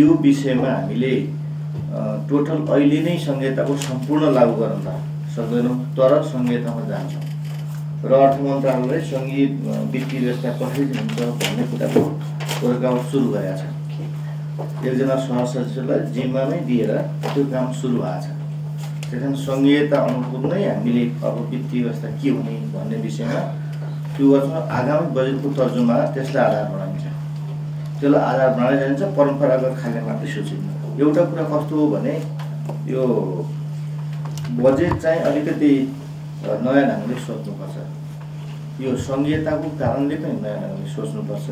यो विषयमा हामीले टोटल अहिले नै संहिताको सम्पूर्ण लागू गर्न त सक्दैनौँ तर संहितामा जान्छौँ। र अर्थ मन्त्रालयले सङ्घीय वित्तीय व्यवस्था कसरी हुन्छ भन्ने कुराको वर्कआउट सुरु गरेका छ एकजना सहसचिवलाई जिम्मामै दिएर त्यो काम सुरु भएको छ। त्यस कारण सङ्घीयता अनुकूल नै हामीले अब वित्तीय व्यवस्था के हुने भन्ने विषयमा त्यो गर्छौँ आगामी बजेटको तर्जुमा त्यसलाई आधार बनाइन्छ। त्यसलाई आधार बनाएर जान्छ परम्परागत खाले मात्रै सोचिन्छ। एउटा कुरा कस्तो हो भने यो बजेट चाहिँ अलिकति नयाँ ढङ्गले सोच्नुपर्छ। यो सङ्घीयताको कारणले पनि नयाँ ढङ्गले सोच्नुपर्छ।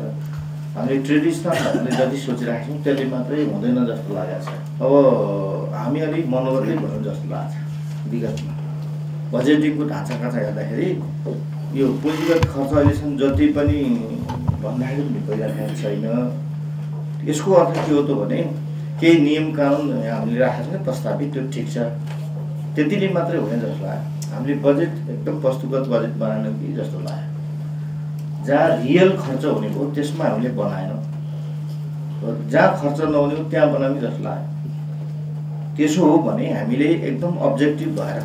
हामीले ट्रेडिसनल हामीले जति सोचिरहेको छौँ त्यसले मात्रै हुँदैन जस्तो लागेको छ। अब हामी अलिक मनोबलमै भनौँ जस्तो लागेको छ। विगतमा। बजेटिङको ढाँचा काँचा हेर्दाखेरि यो पुँजीगत खर्च अहिलेसम्म जति पनि भन्दाखेरि पनि भइराखेको छैन। यसको अर्थ के हो त भने केही नियम कानुन हामीले राखेको छ प्रस्तावित त्यो ठिक छ। त्यतिले मात्रै हुने जस्तो लाग्यो। हामीले बजेट एकदम वस्तुगत बजेट बनाएनौँ कि जस्तो लाग्यो। जहाँ रियल खर्च हुने हो त्यसमा हामीले बनाएनौँ। जहाँ खर्च नहुने हो त्यहाँ बनाउने जस्तो लाग्यो। त्यसो हो भने हामीले एकदम अब्जेक्टिभ भएर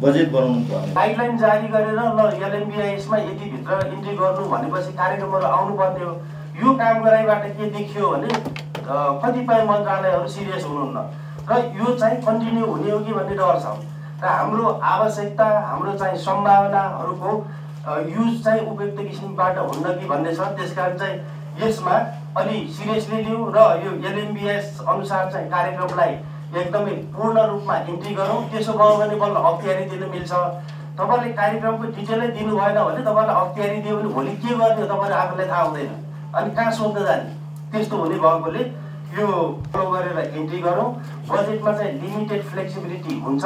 बजेट बनाउनु पर्ने। गाइडलाइन जारी गरेर ल एलएमबिआइएसमा यतिभित्र इन्ट्री गर्नु भनेपछि कार्यक्रमहरू आउनुपर्ने हो यो काम गराइबाट के देखियो भने कतिपय मन्त्रालयहरू सिरियस हुनुहुन्न। र यो चाहिँ कन्टिन्यू हुने हो कि भन्ने डर छ। र हाम्रो आवश्यकता हाम्रो चाहिँ सम्भावनाहरूको युज चाहिँ उपयुक्त किसिमबाट हुन्न कि भन्ने छ। त्यस कारण चाहिँ यसमा अलि सिरियसली लिउँ र यो एलएमबिएस अनुसार चाहिँ कार्यक्रमलाई एकदमै पूर्ण रूपमा इन्ट्री गरौँ। त्यसो भयो भने बल्ल अख्तियारी दिन मिल्छ। तपाईँले कार्यक्रमको डिटेलै दिनु भएन भने तपाईँलाई अख्तियारी दियो भने भोलि के गर्ने हो तपाईँले आफूलाई थाहा हुँदैन। अनि कहाँ सोध्न जाने? त्यस्तो हुने भएकोले यो फलो गरेर इन्ट्री गरौँ। बजेटमा चाहिँ लिमिटेड फ्लेक्सिबिलिटी हुन्छ।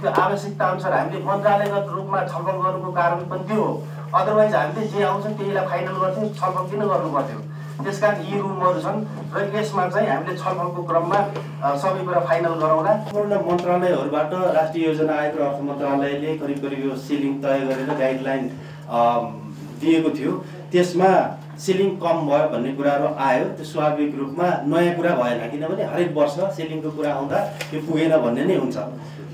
त्यो आवश्यकता अनुसार हामीले मन्त्रालयगत रूपमा छलफल गर्नुको कारण पनि त्यो हो। अदरवाइज हामीले जे आउँछ त्यहीलाई फाइनल गर्थ्यौँ छलफल किन गर्नु पर्थ्यो त्यस कारण यी रुमहरू छन् र यसमा चाहिँ हामीले छलफलको क्रममा सबै कुरा फाइनल गरौँला। पूर्ण मन्त्रालयहरूबाट राष्ट्रिय योजना आयोग र अर्थ मन्त्रालयले करिब करिब यो सिलिङ तय गरेर गाइडलाइन दिएको थियो। त्यसमा सिलिङ कम भयो भन्ने कुराहरू आयो। त्यो स्वाभाविक रूपमा नयाँ कुरा भएन किनभने हरेक वर्ष सिलिङको कुरा आउँदा यो पुगेन भन्ने नै हुन्छ।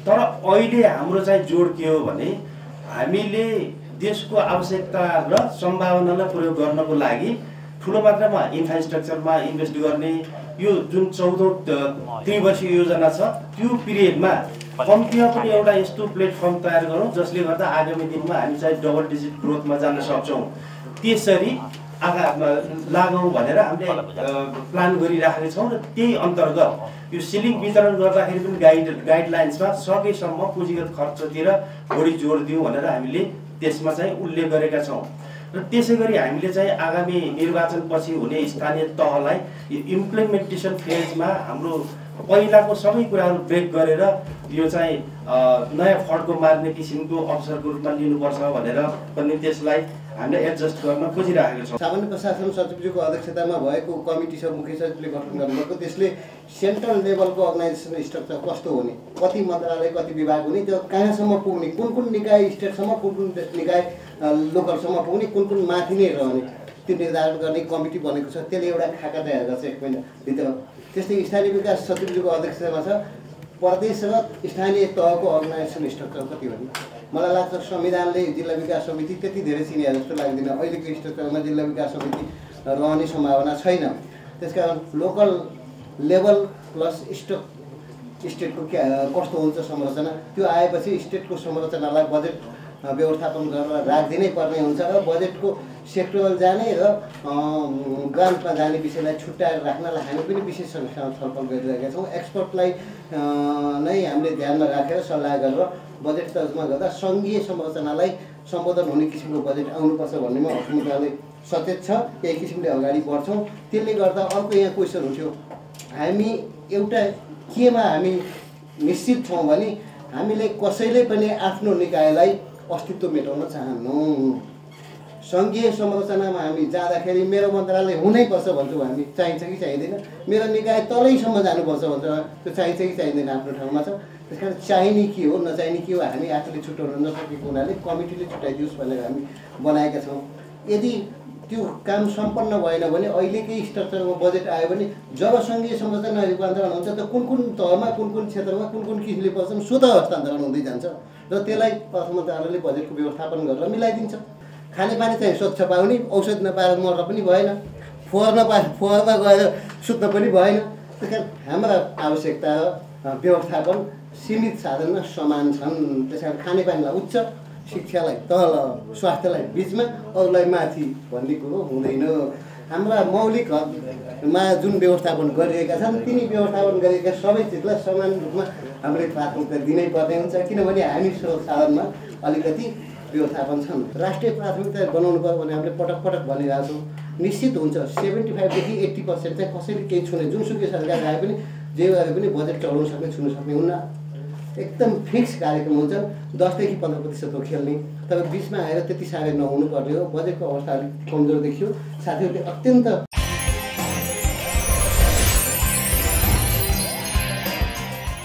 तर अहिले हाम्रो चाहिँ जोड के हो भने हामीले देशको आवश्यकता र सम्भावनालाई प्रयोग गर्नको लागि ठुलो मात्रामा इन्फ्रास्ट्रक्चरमा इन्भेस्ट गर्ने यो जुन चौधौँ त्रिवर्षीय योजना छ त्यो पिरियडमा कम्तीमा पनि एउटा यस्तो प्लेटफर्म तयार गरौँ जसले गर्दा आगामी दिनमा हामी चाहिँ डबल डिजिट ग्रोथमा जान सक्छौँ। त्यसरी आगा लागौँ भनेर हामीले प्लान गरिराखेका छौँ र त्यही अन्तर्गत यो सिलिङ वितरण गर्दाखेरि पनि गाइड गाइडलाइन्समा सकेसम्म पुँजीगत खर्चतिर बढी जोड दिउँ भनेर हामीले त्यसमा चाहिँ उल्लेख गरेका छौँ। र त्यसै गरी हामीले चाहिँ आगामी निर्वाचनपछि हुने स्थानीय तहलाई यो इम्प्लिमेन्टेसन फेजमा हाम्रो पहिलाको सबै कुराहरू ब्रेक गरेर यो चाहिँ नयाँ फड्को मार्ने किसिमको अवसरको रूपमा लिनुपर्छ भनेर पनि त्यसलाई हामीले एडजस्ट गर्न खोजिरहेको छौँ। सामान्य प्रशासन सचिवजीको अध्यक्षतामा भएको कमिटी छ मुख्य सचिवले गठन गर्नुभएको। त्यसले सेन्ट्रल लेभलको अर्गनाइजेसन स्ट्रक्चर कस्तो हुने कति मन्त्रालय कति विभाग हुने त्यो कहाँसम्म पुग्ने कुन कुन निकाय स्टेटसम्म कुन कुन निकाय लोकलसम्म पुग्ने कुन कुन माथि नै रहने त्यो निर्धारण गर्ने कमिटी बनेको छ। त्यसले एउटा खाका तयार गर्छ एक महिनाभित्र त्यस्तै स्थानीय विकास सचिवजीको अध्यक्षतामा छ। प्रदेश र स्थानीय तहको अर्गनाइजेसन स्ट्रक्चर कति भन्ने? मलाई लाग्छ संविधानले जिल्ला विकास समिति त्यति धेरै चिनिया जस्तो लाग्दैन। अहिलेको स्ट्रक्चरमा जिल्ला विकास समिति रहने सम्भावना छैन। त्यसकारण लोकल लेभल प्लस स्टक स्टेटको क्या कस्तो हुन्छ संरचना? त्यो आएपछि स्टेटको संरचनालाई बजेट व्यवस्थापन गरेर राखिदिनै पर्ने हुन्छ र बजेटको सेक्टरल जाने र ग्रान्टमा जाने विषयलाई छुट्याएर राख्नलाई हामी पनि विशेष छलफल गरिरहेका छौँ। एक्सपर्टलाई नै हामीले ध्यानमा राखेर सल्लाह गरेर बजेट तर्जमा गर्दा सङ्घीय संरचनालाई सम्बोधन हुने किसिमको बजेट आउनुपर्छ भन्नेमा अर्थ मन्त्रालय सचेत छ। त्यही किसिमले अगाडि बढ्छौँ। त्यसले गर्दा अर्को यहाँ क्वेसन उठ्यो हामी एउटा केमा हामी निश्चित छौँ भने हामीले कसैले पनि आफ्नो निकायलाई अस्तित्व मेटाउन चाहन्नौँ। सङ्घीय संरचनामा हामी जाँदाखेरि मेरो मन्त्रालय हुनैपर्छ भन्छौँ हामी चाहिन्छ कि चाहिँदैन। मेरो निकाय तलैसम्म जानुपर्छ भन्छ। त्यो चाहिन्छ कि चाहिँदैन आफ्नो ठाउँमा छ। त्यस कारण चाहिने के हो नचाहिने के हो हामी आफूले छुट्याउन नसकेको हुनाले कमिटीले छुट्याइदियोस् भनेर हामी बनाएका छौँ। यदि त्यो काम सम्पन्न भएन भने अहिलेकै स्ट्रक्चरमा बजेट आयो भने जब सङ्घीय संरचना रूपान्तरण हुन्छ त कुन कुन तहमा कुन कुन क्षेत्रमा कुन कुन किसिमले पर्छन् स्वतः हस्तान्तरण हुँदै जान्छ। र त्यसलाई अर्थ मन्त्रालयले बजेटको व्यवस्थापन गरेर मिलाइदिन्छ। खानेपानी चाहिँ स्वच्छ पाउने औषध नपाएर मर्न पनि भएन। फोहोर नपा फोहोरमा गएर सुत्न पनि भएन। त्यस कारण हाम्रा आवश्यकता व्यवस्थापन सीमित साधनमा समान छन्। त्यस कारण खानेपानीलाई उच्च शिक्षालाई तल स्वास्थ्यलाई बिचमा अरूलाई माथि भन्ने कुरो हुँदैन। हाम्रा मौलिक हकमा जुन व्यवस्थापन गरिएका छन् तिनी व्यवस्थापन गरिएका सबै चिजलाई समान रूपमा हामीले प्राथमिकता दिनै पर्ने हुन्छ किनभने हामी स्रोत साधनमा अलिकति व्यवस्थापन छन्। राष्ट्रिय प्राथमिकता बनाउनु पर्यो भने हामीले पटक पटक भनिरहेको छौँ निश्चित हुन्छ सेभेन्टी फाइभदेखि एट्टी पर्सेन्ट चाहिँ कसैले केही छुने जुनसुकै सरकार आए पनि जे गरे पनि बजेट चलाउन सक्ने छुन सक्ने हुन्न। एकदम फिक्स कार्यक्रम हुन्छ। दसदेखि पन्ध्र प्रतिशत हो खेल्ने। तर बिचमा आएर त्यति साह्रै नहुनु पर्ने हो। बजेटको अवस्था अलिक कमजोर देखियो। साथीहरूले अत्यन्त